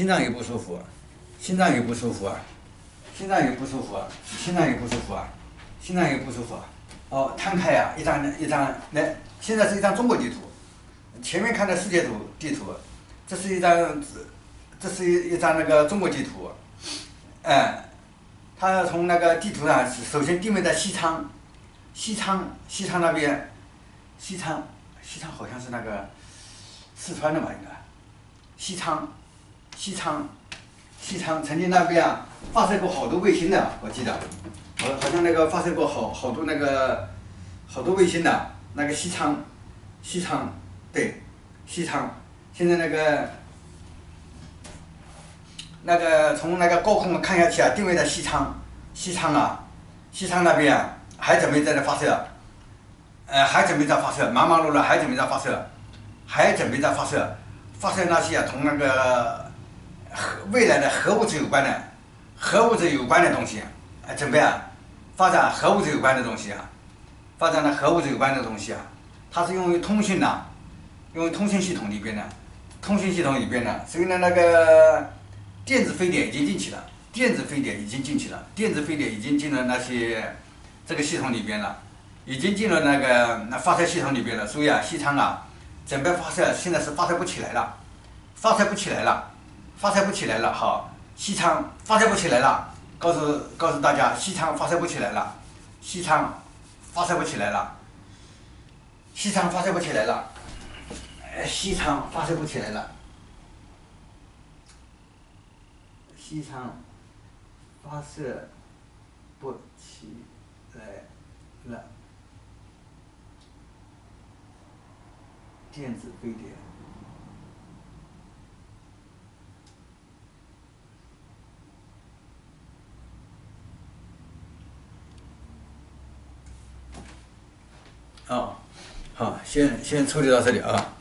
心脏也不舒服，心脏也不舒服啊，心脏也不舒服啊，心脏也不舒服啊，心脏也不舒服啊。哦，摊开呀，一张一张，来，现在是一张中国地图，前面看的世界图地图，这是一张，这是一一张那个中国地图，哎，它从那个地图上首先定位在西昌，西昌西昌那边，西昌西昌好像是那个四川的吧应该，西昌。西昌，西昌曾经那边啊发射过好多卫星的，我记得，好好像那个发射过好好多那个好多卫星的，那个西昌，西昌，对，西昌，现在那个那个从那个高空看下去啊，定位在西昌，西昌啊，西昌那边啊还准备在那发射，呃，还准备在发射，忙忙碌碌还准备在发射，还准备在发射，发射那些啊同那个。和未来的核物质有关的，核物质有关的东西，啊，准备啊，发展核物质有关的东西啊，发展的核物质有关的东西啊，它是用于通讯的，用于通讯系统里边的，通讯系统里边的，所以呢，那个电子飞碟已经进去了，电子飞碟已经进去了，电子飞碟已经进了那些这个系统里边了，已经进了那个那发射系统里边了，所以啊，西昌啊，准备发射，现在是发射不起来了，发射不起来了。发射不起来了，好，西昌发射不起来了，告诉告诉大家，西昌发射不起来了，西昌发射不起来了，西昌发射不起来了，哎西昌发射不起来了，西昌发射不起来了，电子飞碟。啊，好，先先处理到这里啊。